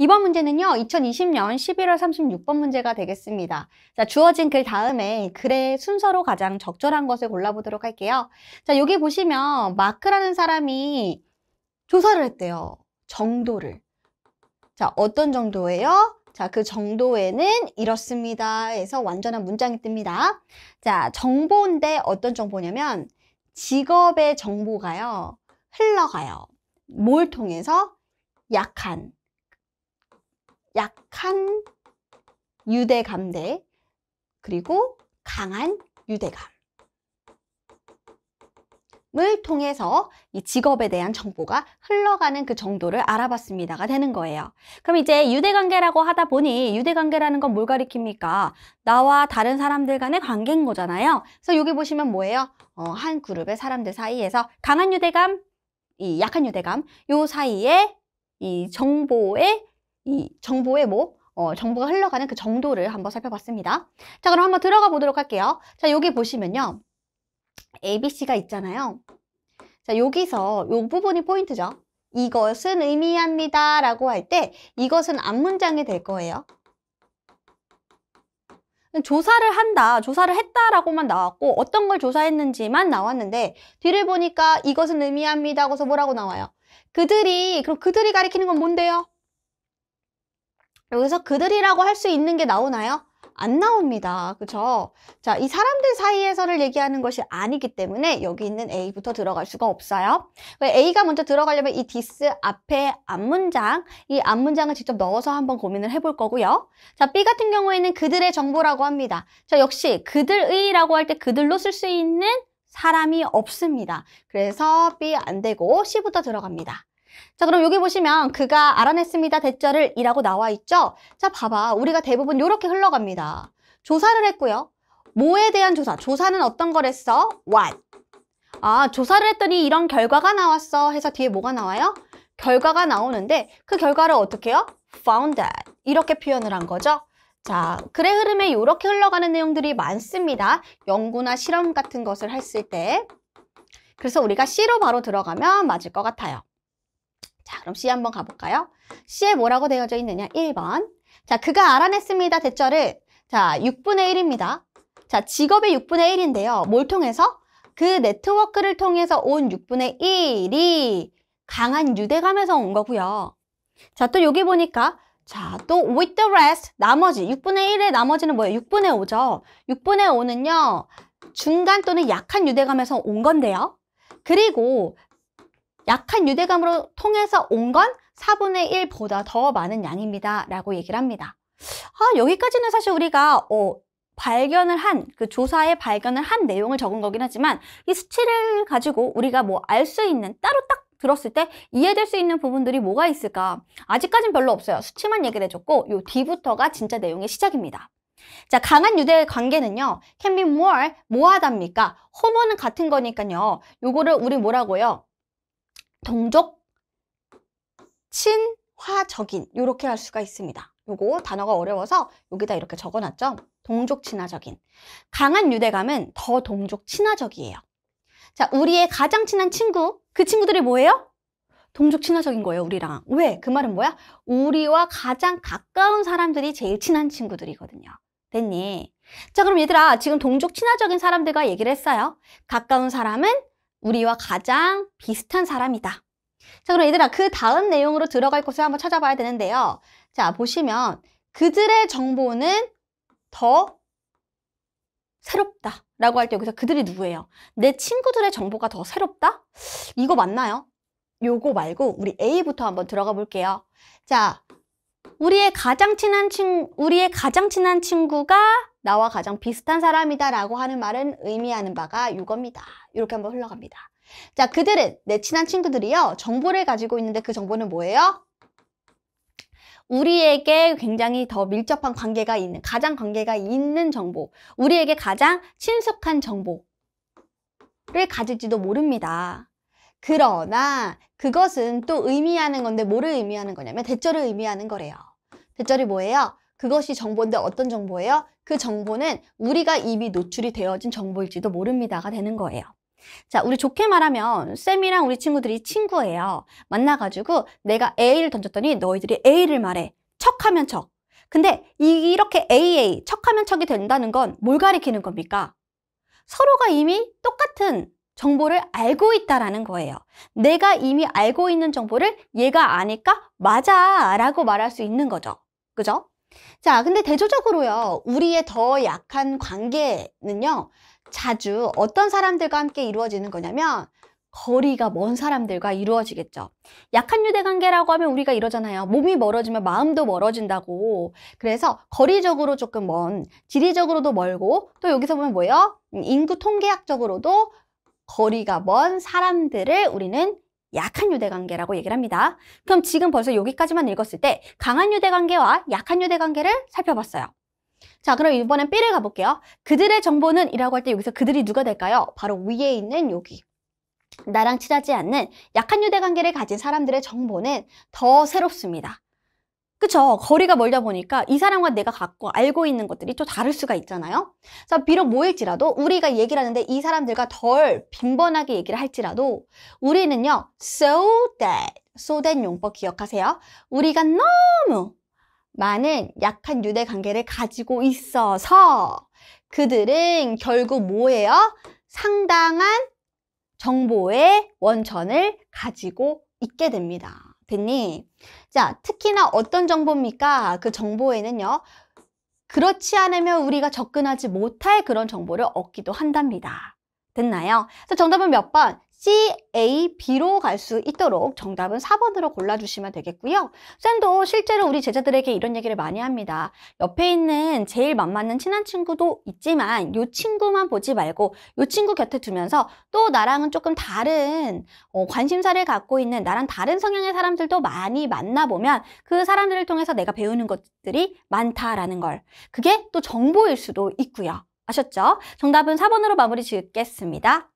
이번 문제는요, 2020년 11월 36번 문제가 되겠습니다. 자, 주어진 글 다음에 글의 순서로 가장 적절한 것을 골라보도록 할게요. 자, 여기 보시면 마크라는 사람이 조사를 했대요. 정도를. 자, 어떤 정도예요? 자, 그 정도에는 이렇습니다. 해서 완전한 문장이 뜹니다. 자, 정보인데 어떤 정보냐면 직업의 정보가요. 흘러가요. 뭘 통해서? 약한. 약한 유대감 대 그리고 강한 유대감. 을 통해서 이 직업에 대한 정보가 흘러가는 그 정도를 알아봤습니다가 되는 거예요. 그럼 이제 유대관계라고 하다 보니 유대관계라는 건 뭘 가리킵니까? 나와 다른 사람들 간의 관계인 거잖아요. 그래서 여기 보시면 뭐예요? 어, 한 그룹의 사람들 사이에서 강한 유대감, 이 약한 유대감, 요 사이에 이 정보의 이 정보의 뭐 어, 정보가 흘러가는 그 정도를 한번 살펴봤습니다. 자, 그럼 한번 들어가 보도록 할게요. 자, 여기 보시면요. ABC가 있잖아요. 자, 여기서 이 부분이 포인트죠. 이것은 의미합니다 라고 할 때 이것은 앞문장이 될 거예요. 조사를 한다, 조사를 했다라고만 나왔고 어떤 걸 조사했는지만 나왔는데 뒤를 보니까 이것은 의미합니다 하고서 뭐라고 나와요? 그들이, 그럼 그들이 가리키는 건 뭔데요? 여기서 그들이라고 할 수 있는 게 나오나요? 안 나옵니다. 그쵸? 자, 이 사람들 사이에서를 얘기하는 것이 아니기 때문에 여기 있는 A부터 들어갈 수가 없어요. A가 먼저 들어가려면 이 this 앞에 앞문장, 이 앞문장을 직접 넣어서 한번 고민을 해볼 거고요. 자, B 같은 경우에는 그들의 정보라고 합니다. 자, 역시 그들의라고 할 때 그들로 쓸 수 있는 사람이 없습니다. 그래서 B 안 되고 C부터 들어갑니다. 자, 그럼 여기 보시면 그가 알아냈습니다. 대절을 이라고 나와 있죠? 자, 봐봐. 우리가 대부분 이렇게 흘러갑니다. 조사를 했고요. 뭐에 대한 조사? 조사는 어떤 거랬어? What? 아, 조사를 했더니 이런 결과가 나왔어. 해서 뒤에 뭐가 나와요? 결과가 나오는데 그 결과를 어떻게 해요? found that. 이렇게 표현을 한 거죠. 자, 글의 흐름에 이렇게 흘러가는 내용들이 많습니다. 연구나 실험 같은 것을 했을 때. 그래서 우리가 C로 바로 들어가면 맞을 것 같아요. 자, 그럼 C 한번 가볼까요? C에 뭐라고 되어져 있느냐? 1번. 자, 그가 알아냈습니다. 대절을. 자, 6분의 1입니다. 자, 직업의 6분의 1인데요. 뭘 통해서? 그 네트워크를 통해서 온 6분의 1이 강한 유대감에서 온 거고요. 자, 또 여기 보니까 자, 또 with the rest, 나머지, 6분의 1의 나머지는 뭐예요? 6분의 5죠. 6분의 5는요, 중간 또는 약한 유대감에서 온 건데요. 그리고 약한 유대감으로 통해서 온 건 4분의 1보다 더 많은 양입니다. 라고 얘기를 합니다. 아, 여기까지는 사실 우리가 어, 발견을 한, 그 조사에 발견을 한 내용을 적은 거긴 하지만 이 수치를 가지고 우리가 뭐 알 수 있는 따로 딱 들었을 때 이해될 수 있는 부분들이 뭐가 있을까? 아직까진 별로 없어요. 수치만 얘기를 해줬고 요 뒤부터가 진짜 내용의 시작입니다. 자, 강한 유대 관계는요. can be more, 뭐 하답니까? 호모는 같은 거니까요. 요거를 우리 뭐라고요? 동족, 친화적인 이렇게 할 수가 있습니다. 요거 단어가 어려워서 여기다 이렇게 적어놨죠. 동족 친화적인. 강한 유대감은 더 동족 친화적이에요. 자, 우리의 가장 친한 친구, 그 친구들이 뭐예요? 동족 친화적인 거예요, 우리랑. 왜? 그 말은 뭐야? 우리와 가장 가까운 사람들이 제일 친한 친구들이거든요. 됐니? 자, 그럼 얘들아, 지금 동족 친화적인 사람들과 얘기를 했어요. 가까운 사람은 우리와 가장 비슷한 사람이다. 자, 그럼 얘들아, 그 다음 내용으로 들어갈 곳을 한번 찾아봐야 되는데요. 자, 보시면 그들의 정보는 더 새롭다. 라고 할 때 여기서 그들이 누구예요? 내 친구들의 정보가 더 새롭다? 이거 맞나요? 요거 말고 우리 A부터 한번 들어가 볼게요. 자, 우리의 가장 친한 친 우리의 가장 친한 친구가 나와 가장 비슷한 사람이다 라고 하는 말은 의미하는 바가 이겁니다. 이렇게 한번 흘러갑니다. 자, 그들은 내 친한 친구들이요. 정보를 가지고 있는데 그 정보는 뭐예요? 우리에게 굉장히 더 밀접한 관계가 있는, 가장 관계가 있는 정보, 우리에게 가장 친숙한 정보를 가질지도 모릅니다. 그러나 그것은 또 의미하는 건데 뭐를 의미하는 거냐면 대절을 의미하는 거래요. 대절이 뭐예요? 그것이 정보인데 어떤 정보예요? 그 정보는 우리가 이미 노출이 되어진 정보일지도 모릅니다가 되는 거예요. 자, 우리 좋게 말하면 쌤이랑 우리 친구들이 친구예요. 만나가지고 내가 A를 던졌더니 너희들이 A를 말해. 척하면 척. 근데 이- 이렇게 AA, 척하면 척이 된다는 건 뭘 가리키는 겁니까? 서로가 이미 똑같은 정보를 알고 있다라는 거예요. 내가 이미 알고 있는 정보를 얘가 아니까 맞아 라고 말할 수 있는 거죠. 그죠? 자, 근데 대조적으로요, 우리의 더 약한 관계는요, 자주 어떤 사람들과 함께 이루어지는 거냐면, 거리가 먼 사람들과 이루어지겠죠. 약한 유대 관계라고 하면 우리가 이러잖아요. 몸이 멀어지면 마음도 멀어진다고. 그래서 거리적으로 조금 먼, 지리적으로도 멀고, 또 여기서 보면 뭐예요? 음, 인구 통계학적으로도 거리가 먼 사람들을 우리는 약한 유대 관계라고 얘기를 합니다. 그럼 지금 벌써 여기까지만 읽었을 때 강한 유대 관계와 약한 유대 관계를 살펴봤어요. 자, 그럼 이번엔 B를 가볼게요. 그들의 정보는 이라고 할 때 여기서 그들이 누가 될까요? 바로 위에 있는 여기. 나랑 친하지 않는 약한 유대 관계를 가진 사람들의 정보는 더 새롭습니다. 그쵸? 거리가 멀다 보니까 이 사람과 내가 갖고 알고 있는 것들이 또 다를 수가 있잖아요. 자, 비록 모일지라도 우리가 얘기를 하는데 이 사람들과 덜 빈번하게 얘기를 할지라도 우리는요, so that, so that 용법 기억하세요. 우리가 너무 많은 약한 유대 관계를 가지고 있어서 그들은 결국 뭐예요? 상당한 정보의 원천을 가지고 있게 됩니다. 됐니? 자, 특히나 어떤 정보입니까? 그 정보에는요, 그렇지 않으면 우리가 접근하지 못할 그런 정보를 얻기도 한답니다. 됐나요? 그래서 정답은 몇 번? C, A, B로 갈 수 있도록 정답은 4번으로 골라주시면 되겠고요. 쌤도 실제로 우리 제자들에게 이런 얘기를 많이 합니다. 옆에 있는 제일 맘맞는 친한 친구도 있지만 이 친구만 보지 말고 이 친구 곁에 두면서 또 나랑은 조금 다른 어, 관심사를 갖고 있는 나랑 다른 성향의 사람들도 많이 만나보면 그 사람들을 통해서 내가 배우는 것들이 많다라는 걸. 그게 또 정보일 수도 있고요. 아셨죠? 정답은 4번으로 마무리 짓겠습니다.